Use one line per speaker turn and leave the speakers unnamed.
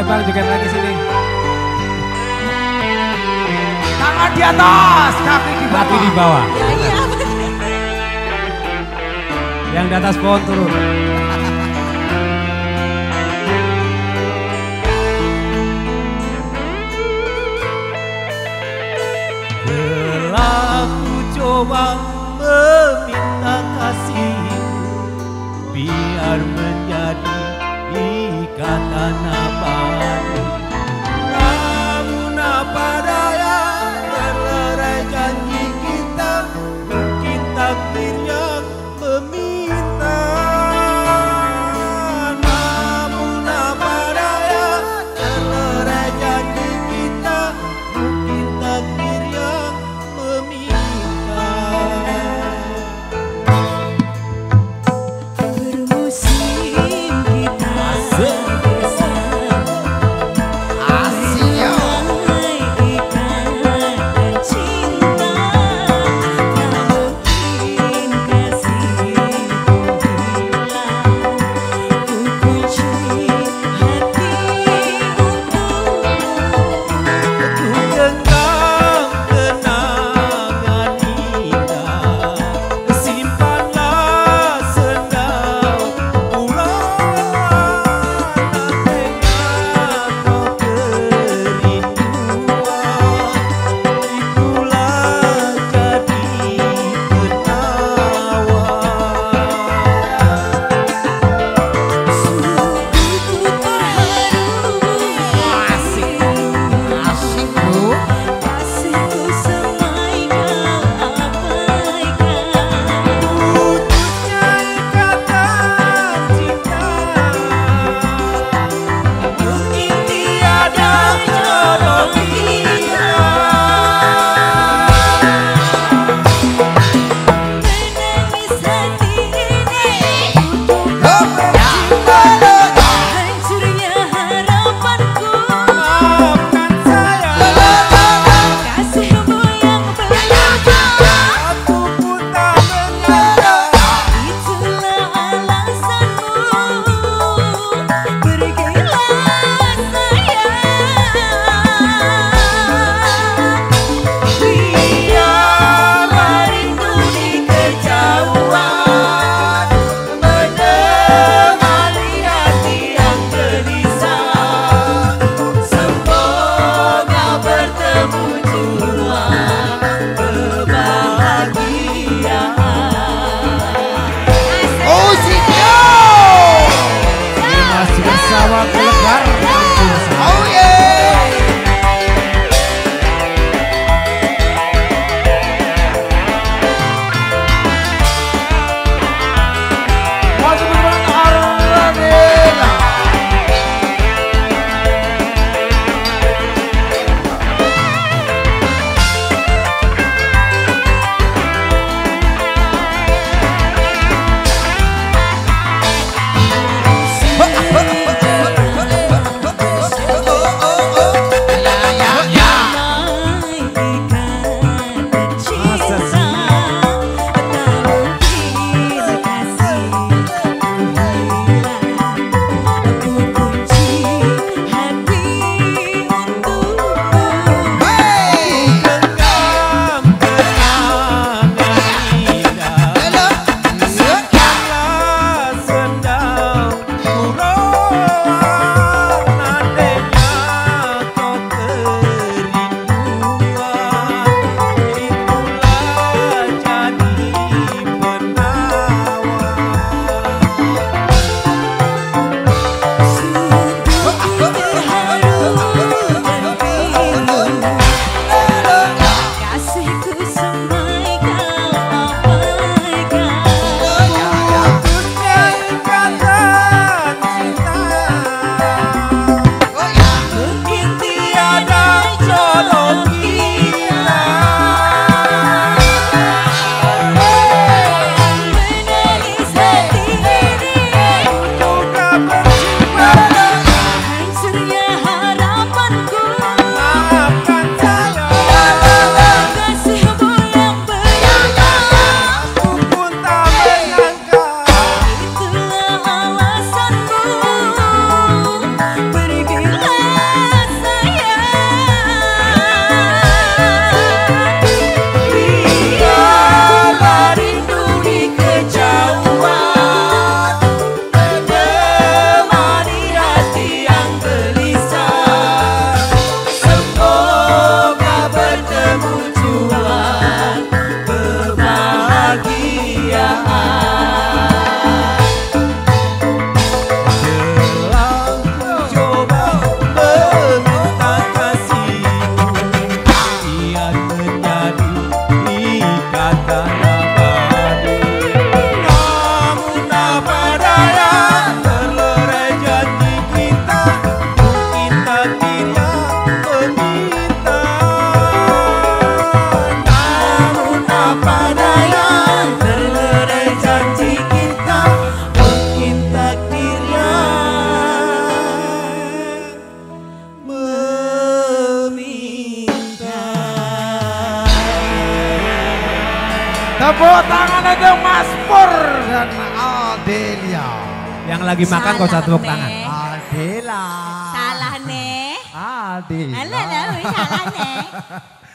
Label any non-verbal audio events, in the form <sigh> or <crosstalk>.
Ayo bang joget lagi sini.
Tangan di atas, kaki di bawah.
Kaki di bawah.
Ya, iya.
Yang di atas pohon turun.
Telah ku coba meminta kasih Biar menjadi ikatan
untuk Mas Pur dan Adelia.
Yang lagi makan kau usah tepuk tangan.
Adela.
Salah nih.
Adela.
Alah, salah nih. <laughs>